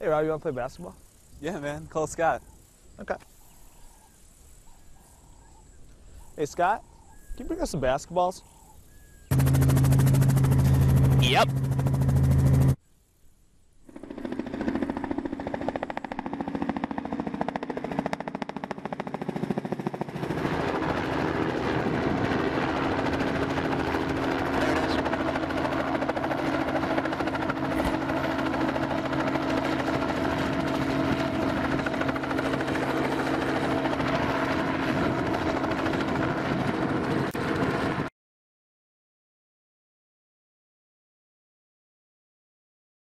Hey, Rob, you want to play basketball? Yeah, man. Call Scott. Okay. Hey, Scott, can you bring us some basketballs? Yep.